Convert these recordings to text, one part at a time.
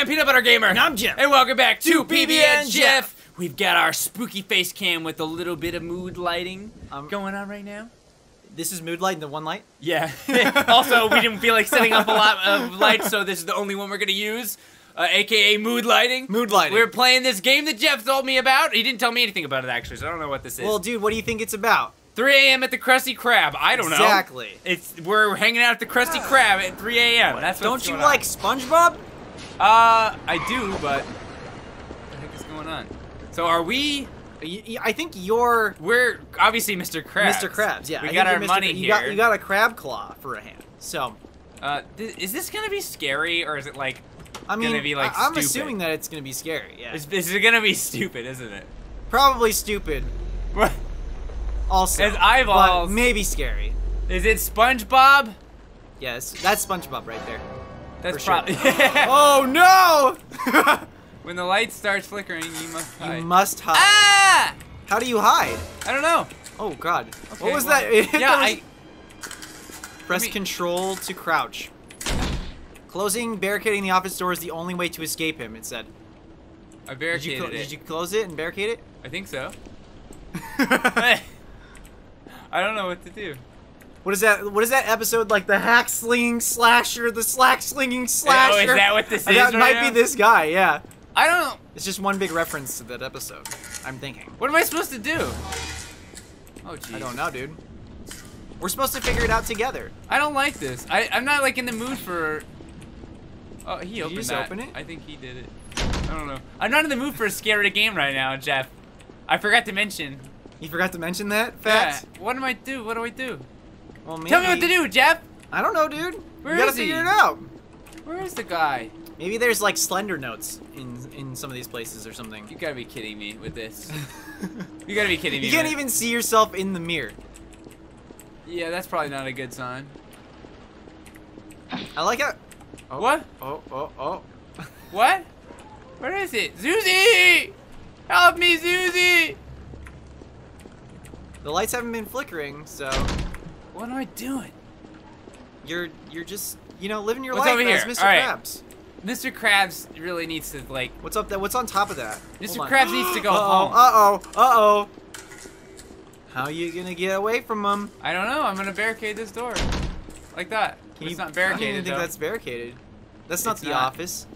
am Peanut Butter Gamer. And I'm Jeff. And welcome back to To PBN PB&Jeff. Jeff. We've got our spooky face cam with a little bit of mood lighting Um, going on right now. This is Mood Light and the one light. Yeah. also, we didn't feel like setting up a lot of lights, so this is the only one we're gonna use, uh, aka mood lighting. Mood lighting. We're playing this game that Jeff told me about. He didn't tell me anything about it actually, so I don't know what this is. Well, dude, what do you think it's about? 3 a.m. at the Krusty Krab. I don't know. Exactly. It's we're hanging out at the Krusty Krab at 3 a.m. That's what's Don't you going like on. SpongeBob? Uh, I do, but what the heck is going on? So are we? I think you're We're obviously Mr. Krabs. Mr. Krabs. Yeah, we I got our Mr. money you here. Got, you got a crab claw for a hand. So, uh, th- is this gonna be scary or is it like? I mean, Gonna be, like, I- I'm stupid. assuming that it's gonna be scary. Yeah, Is, this is gonna be stupid, isn't it? probably stupid. What? Also, His eyeballs. maybe scary. Is it SpongeBob? Yes, that's SpongeBob right there. That's sure. probably. Oh no! when the light starts flickering, you must hide. you must hide. ah! How do you hide? I don't know. Oh God! Okay, what was well, that? Yeah, I. Press me- Control to crouch. Closing, barricading the office door is the only way to escape him. It said. I Did barricaded you, it. did you close it and barricade it? I think so. I don't know what to do. What is that? What is that episode like? The hack slinging slasher, the slack slinging slasher. Oh, is that what this is That right might now? be this guy. Yeah, I don't know. it's just one big reference to that episode. I'm thinking. What am I supposed to do? Oh, jeez. I don't know, dude. We're supposed to figure it out together. I don't like this. I, I'm not like in the mood for. Oh, he you opened just that. open it? I think he did it. I don't know. I'm not in the mood for a scary game right now, Jeff. I forgot to mention. You forgot to mention that Yeah. What do I do? What do I do? Well, maybe. Tell me what to do, Jeff. I don't know, dude. Where you gotta is he? figure it out. Where is the guy? Maybe there's like slender notes in in some of these places or something. You gotta be kidding me with this. You gotta be kidding me. You can't man. even see yourself in the mirror. Yeah, that's probably not a good sign. I like it. Oh, What? Oh, oh, oh. What? Where is it? Zuzi! Help me, Zuzi! The lights haven't been flickering, so What am I doing? you're you're just you know living your What's life over here? Mr. Right. Krabs. Mr. Krabs really needs to like. What's up? That what's on top of that? Mr. Krabs needs to go uh-oh, home. Uh oh. Uh oh. How are you gonna get away from him? I don't know. I'm gonna barricade this door, like that. Can it's you- not I don't even think though. that's barricaded. That's not It's the not. office.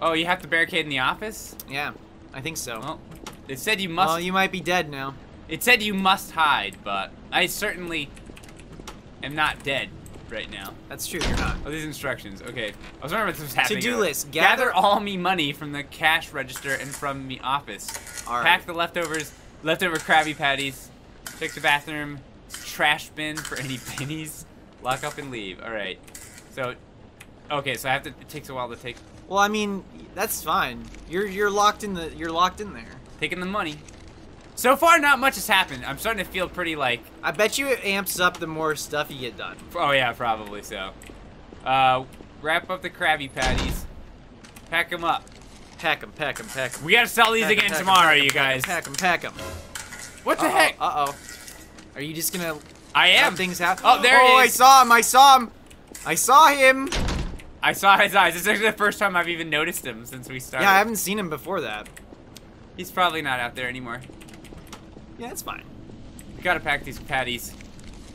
Oh, you have to barricade in the office. Yeah, I think so. Well, it said you must. well, you might be dead now. It said you must hide, but I certainly am not dead right now. That's true. You're not. Oh, these instructions. Okay, I was wondering what this was happening. To-do list, Gather, gather- all me money from the cash register and from the office. All right. Pack the leftovers, leftover Krabby Patties. Check the bathroom, trash bin for any pennies. Lock up and leave. All right. So, okay, so I have to. It takes a while to take Well, I mean, that's fine. You're you're locked in the you're locked in there. taking the money. So far, not much has happened. I'm starting to feel pretty like. I bet you it amps up the more stuff you get done. Oh yeah, probably so. Uh, wrap up the Krabby Patties. Pack them up. Pack 'em, pack 'em, pack 'em. We gotta sell these Pack again 'em, tomorrow, 'em, you Pack them, pack them. What the heck? Uh oh. Are you just gonna I am. things happen? Oh, there oh, he I saw him. I saw him. I saw him. I saw his eyes. It's actually the first time I've even noticed him since we started. Yeah, I haven't seen him before that. He's probably not out there anymore. Yeah, it's fine. We gotta pack these patties.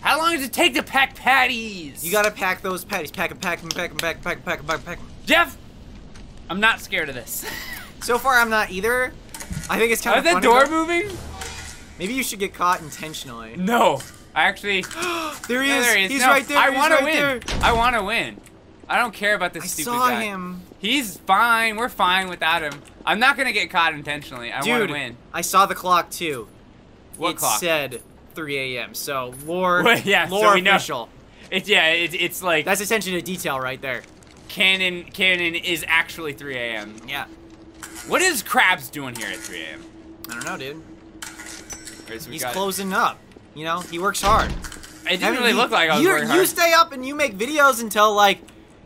How long does it take to pack patties? You gotta pack those patties. Pack em, pack him, pack 'em, pack 'em, pack 'em, pack 'em, pack 'em, pack 'em, pack 'em, pack 'em. Jeff. I'm not scared of this. So far, I'm not either. I think it's kind Is of that door moving? Maybe you should get caught intentionally. No. I actually. there he No, is. there he is. He's No, right there. I want to win. there. I want to win. I don't care about this I stupid saw guy. him. He's fine. We're fine without him. I'm not gonna get caught intentionally. I want to win. I saw the clock too. What it clock? said 3 a.m. So lore, Well, yeah, so lore know. official. It's yeah. It, it's like That's attention to detail right there. canon. Canon is actually 3 a.m. Yeah. What is Krabs doing here at 3 a.m.? I don't know, dude. Alright, so He's closing up. You know, he works hard. It didn't I mean, really you- look like I was you, working You stay up and you make videos until like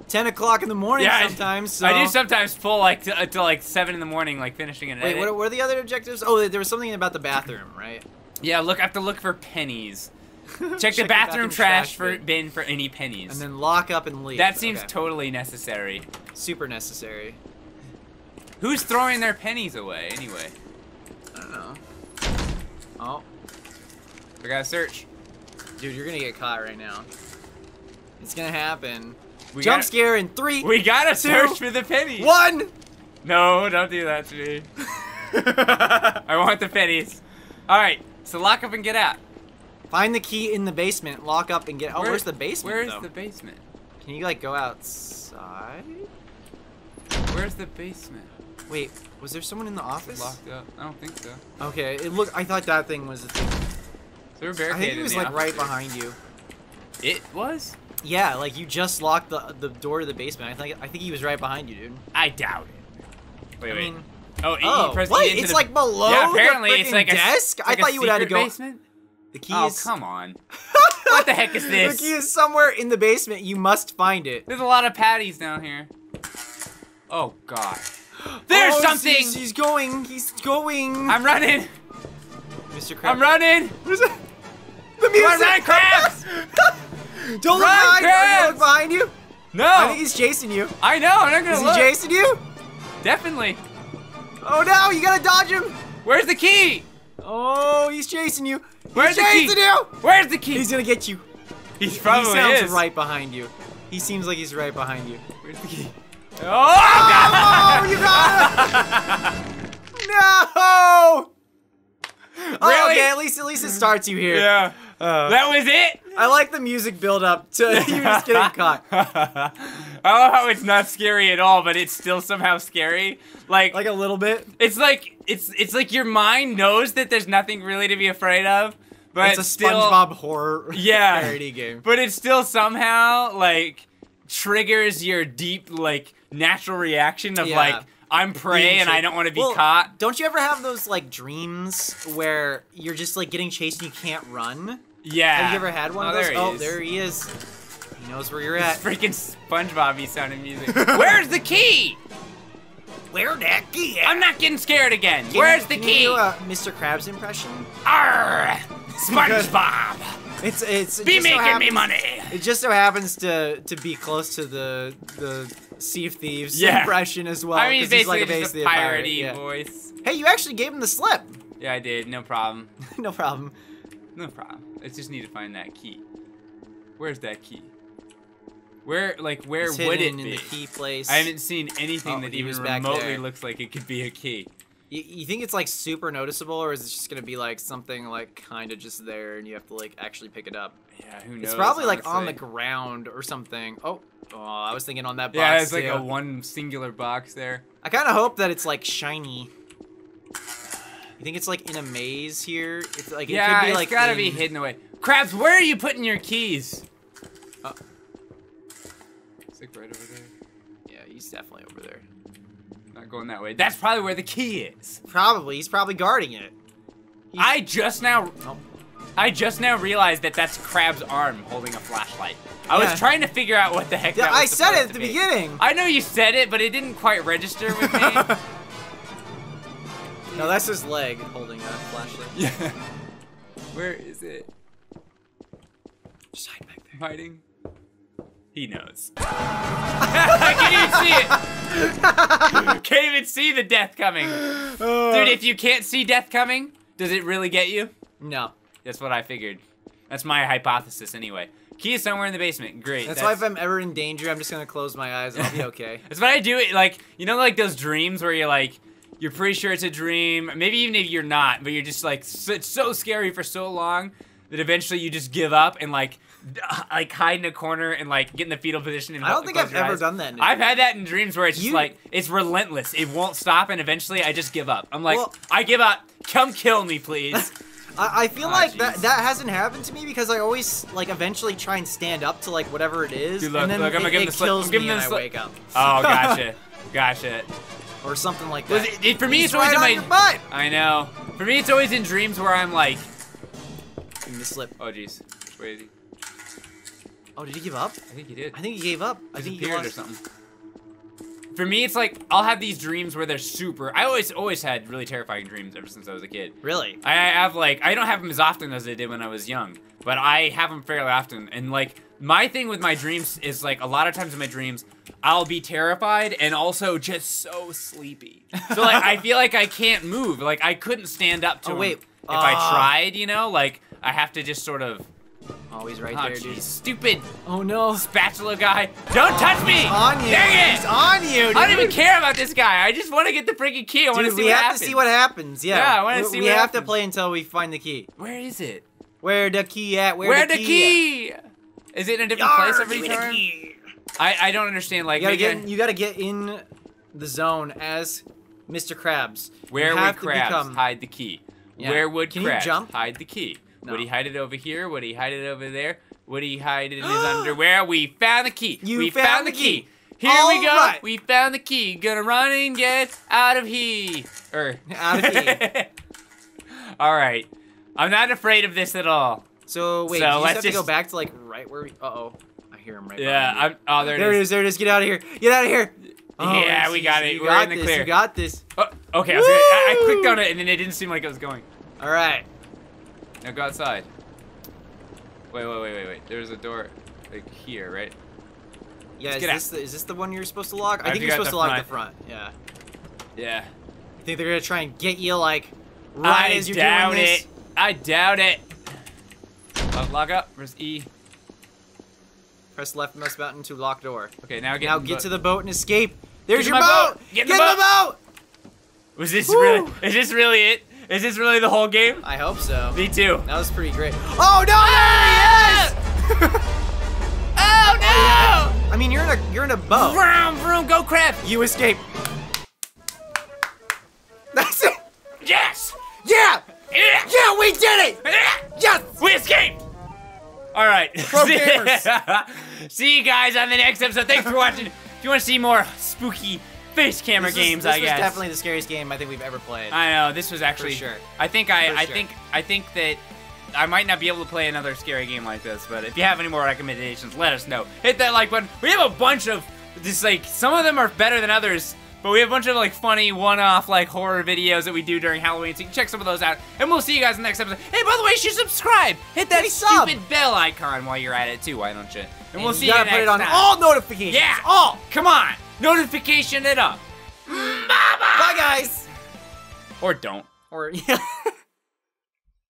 10 o'clock in the morning yeah, sometimes. So. I do sometimes pull like to, until like seven in the morning, like finishing an Wait, edit. what, what are the other objectives? Oh, there was something about the bathroom, right? Yeah, look, I have to look for pennies. Check, Check the bathroom, trash, trash for bin. for any pennies. And then lock up and leave. that seems Okay. totally necessary. super necessary. Who's throwing their pennies away anyway? I don't know. Oh, We gotta search. dude, you're gonna get caught right now. It's gonna happen. We Jump gotta, scare in three, We gotta two, search for the pennies. one. No, don't do that to me. I want the pennies. All right, so lock up and get out. Find the key in the basement. Lock up and get. Oh, Where- where's the basement? Where's though? the basement? Can you like go outside? Where's the basement? Wait, was there someone in the office? Locked up. I don't think so. Okay, it look. I thought that thing was the thing. So we're I think it was like right behind you. It was? Yeah, like you just locked the the door to the basement. I think I think he was right behind you, dude. I doubt it. Wait, I wait. mean, oh, oh, pressed what? it into It's the- like below Yeah, apparently the it's like a desk. it's I like a thought you would have to go. basement. The key Oh, is. come on. What the heck is this? the key is somewhere in the basement. You must find it. There's a lot of patties down here. Oh God. There's Oh, something. He's, he's going. He's going. I'm running. Mr. Krabs. I'm running. What is it? The music. run, Krabs! Don't look Run, behind you. Look behind you. No. I think he's chasing you. I know. I'm not gonna look. Is he chasing you? Definitely. Oh no! You gotta dodge him. Where's the key? Oh, he's chasing you. He's Where's the key? you. Where's the key? He's gonna get you. He's probably he sounds is. right behind you. He seems like he's right behind you. Where's the key? Oh, Oh, God! you got him! No! Oh, Really? okay, at least at least it starts you here. yeah. Uh, That was it. I like the music build up to you just getting caught. I love how it's not scary at all, but it's still somehow scary. Like, Like a little bit. it's like it's it's like your mind knows that there's nothing really to be afraid of, but it's a still, SpongeBob horror Yeah. parody game. But it still somehow like triggers your deep like natural reaction of Yeah. like I'm prey and I don't want to be Well, caught. Don't you ever have those like dreams where you're just like getting chased and you can't run? Yeah. Have you ever had one oh, of those? There he oh, is. there he is. He knows where you're It's at. freaking SpongeBob sounding music. Where's the key? Where that key I'm not getting scared again. Can Where's you- the can key? You do a Mr. Krabs impression? Arr! SpongeBob! It's it's. it Be just so making me happens- money! It just so happens to to be close to the the Sea of Thieves Yeah. impression as well. I mean, 'cause it's he's like basically just basically a pirate, piratey yeah. voice. Hey, you actually gave him the slip. Yeah, I did. No problem. no problem. No problem. I just need to find that key. Where's that key? Where, like, where It's would it hidden in be? the key place. I haven't seen anything Oh, that he even remotely looks like it could be a key. You, you think it's like super noticeable, or is it just gonna be like something like kind of just there, and you have to like actually pick it up? Yeah, who knows? It's probably like on the ground or something. Oh, oh, I was thinking on that box. Yeah, it's like too. a one singular box there. I kind of hope that it's like shiny. You think it's like in a maze here? It's like yeah, it could be it's like gotta in- be hidden away. Krabs, where are you putting your keys? Uh. It's like right over there. Yeah, he's definitely over there. Not going that way. That's probably where the key is. Probably, he's probably guarding it. He's- I just now, Oh. I just now realized that that's Krabs' arm holding a flashlight. I Yeah. was trying to figure out what the heck Yeah, that was I said it at the be. beginning. I know you said it, but it didn't quite register with me. No, that's his leg holding a flashlight. yeah. Where is it? Just hide back there. Hiding? He knows. I can't even see it. can't even see the death coming. Oh. Dude, if you can't see death coming, does it really get you? No. That's what I figured. That's my hypothesis anyway. Key is somewhere in the basement. Great. That's, why if I'm ever in danger, I'm just gonna close my eyes and I'll be okay. That's what I do. It like you know, like those dreams where you're like, you're pretty sure it's a dream. Maybe even if you're not, but you're just like, so, it's so scary for so long that eventually you just give up and like, like hide in a corner and like get in the fetal position. And I don't think I've ever eyes. done that in a I've had that in dreams where it's just You- like it's relentless. It won't stop, and eventually I just give up. I'm like, Well- I give up. Come kill me, please. I, I feel Ah, like that that hasn't happened to me because I always like eventually try and stand up to like whatever it is, Dude, look, and then look, I'm it, gonna give him it the slip. kills I'm me him and the I wake up. oh, gotcha, gotcha. Or something like that. it, it- for me, He's it's always right in my. I know. For me, it's always in dreams where I'm like, Give me the slip. oh jeez, where is he? Oh, did he give up? I think he did. I think he gave up. I think he disappeared or something. For me, it's like I'll have these dreams where they're super. I always always had really terrifying dreams ever since I was a kid. Really? I I have like I don't have them as often as I did when I was young, but I have them fairly often. And like my thing with my dreams is like a lot of times in my dreams I'll be terrified and also just so sleepy. So like I feel like I can't move. Like I couldn't stand up to Oh, wait. if I Ah. tried. You know, like I have to just sort of. Always right Oh, there, jeez, dude. stupid Oh no. spatula guy! Don't touch me! He's on you. Dang He's it! on you, dude. I don't even care about this guy. I just want to get the freaking key. I want to Dude, see we what have happens. to see what happens. Yeah. Yeah, I wanna We- see We what have to play until we find the key. Where is it? Where the key at? Where, Where, the, the key? Is it in a different Yar, place every give me the turn? key. I, I don't understand. Like, You gotta get. I- You gotta get in the zone as Mr. Krabs. where would Krabs become- hide the key? Yeah. Where would Can you Krabs jump? hide the key? No. Would he hide it over here? Would he hide it over there? Would he hide it in his underwear? We found the key. You we found the the key. key. Here we go. right. We found the key. Gonna run and get out of here. Er. Out of here. all right. I'm not afraid of this at all. So wait, So let's have to go back to like right where we. Uh oh, I hear him right. Yeah. I'm. Oh, there there it is. is. There it is. Get out of here. Get out of here. Oh, Yeah, we got it. You We're got in the this. clear. You got this. Oh, okay. I, was gonna, I, I clicked on it and then it didn't seem like it was going. All right. Now go outside. Wait, wait, wait, wait, wait. There's a door, like here, right? Yeah, is this, the, is this the one you're supposed to lock? I I think you're supposed to lock front. the front. Yeah. Yeah. You think they're gonna try and get you like right I as you're doubt doing this? I doubt it. I doubt it. Lock, lock up. Where's E? Press left mouse button to lock door. Okay, now get. now get boat. to the boat and escape. There's Get your boat. boat. Get Get the in the boat. Was this Woo. really? Is this really it? Is this really the whole game? I hope so. Me too. That was pretty great. Oh no! Ah! There he is! Oh I mean, you're in a you're in a no! boat. Vroom, vroom, go crab! You escape. That's it. Yes! Yeah. Yeah! Yeah, we did it. Yes. We escaped! Alright. Pro gamers. see you guys on the next episode. Thanks for watching. If you want to see more spooky face camera This games, this I was guess. definitely the scariest game I think we've ever played. I know, this was actually sure. I think I For I sure. think I think that I might not be able to play another scary game like this, but if you have any more recommendations, let us know. Hit that like button. We have a bunch of just like some of them are better than others, but we have a bunch of like funny one-off like horror videos that we do during Halloween, so you can check some of those out. And we'll see you guys in the next episode. Hey, by the way, you should subscribe. Hit that Hey, sub. stupid bell icon while you're at it too. Why don't you? And, And we'll you see you gotta next put it on time. all notifications. Yeah. all. Come on, notification it up. Bye guys. Or don't. Or yeah.